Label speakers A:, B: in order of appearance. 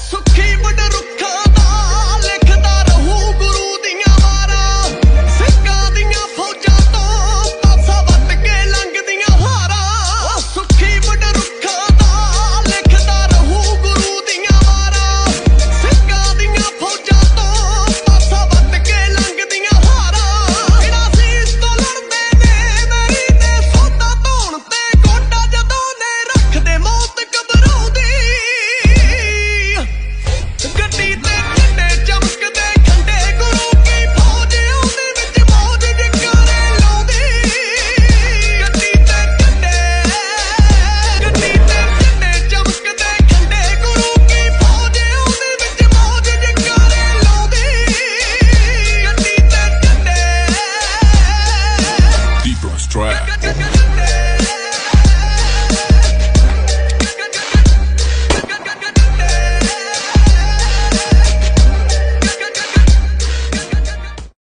A: Okay.
B: Strap.